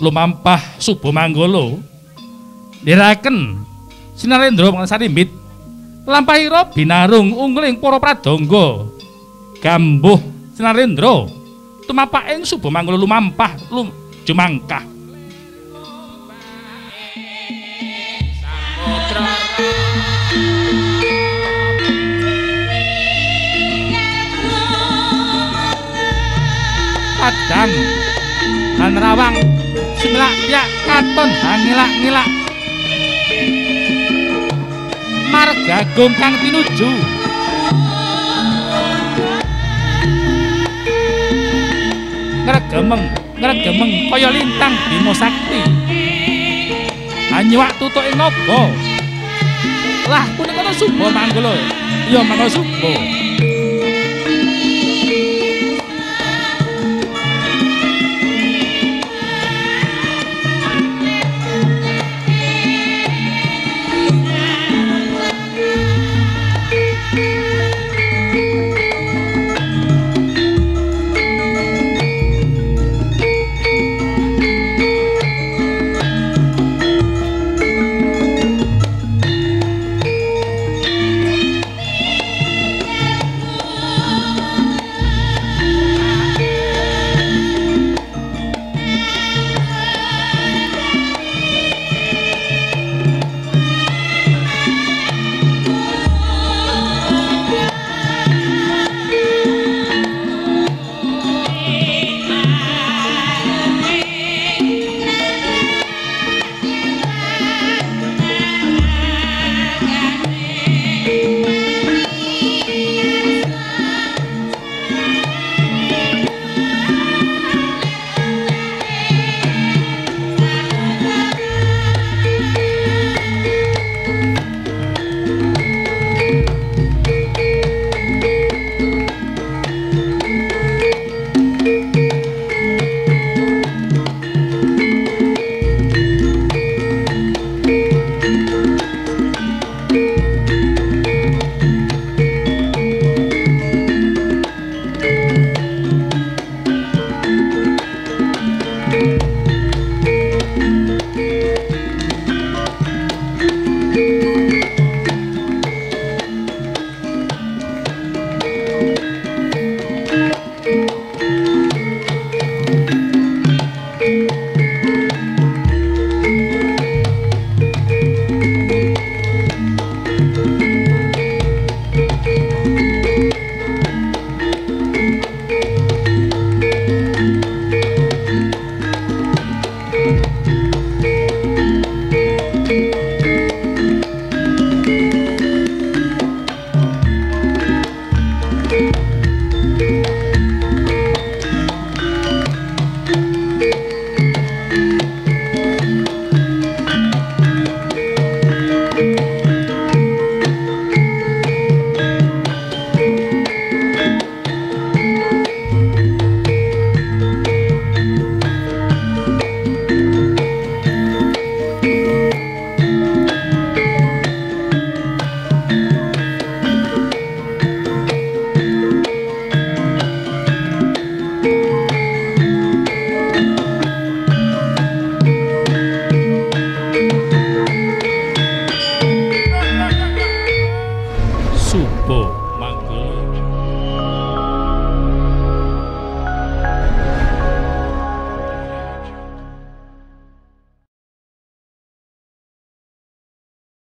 lumampah subuh manggolo ndiraken sinarendra pangsarimbit lampahira binarung ungling para pradangga gambuh sinarendra tumapak ing subuh manggolo lumampah lum jumangkah. Dan rawang simlak piak katon hangilak ngilak marga kang tinuju ngregemeng ngregemeng kaya lintang bima sakti. Anyuwak tutuk ing naga lah punika suba manggala. Ya mangga suba